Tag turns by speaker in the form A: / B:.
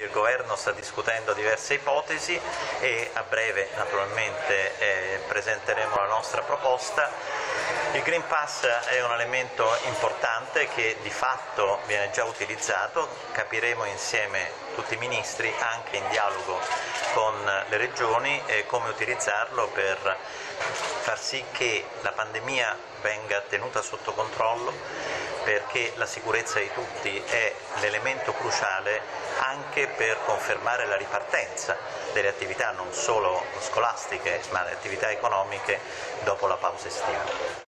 A: Il governo sta discutendo diverse ipotesi e a breve naturalmente eh, presenteremo la nostra proposta. Il Green Pass è un elemento importante che di fatto viene già utilizzato, capiremo insieme tutti i ministri anche in dialogo con le regioni eh, come utilizzarlo per far sì che la pandemia venga tenuta sotto controllo perché la sicurezza di tutti è l'elemento cruciale anche per confermare la ripartenza delle attività non solo scolastiche ma le attività economiche dopo la pausa estiva.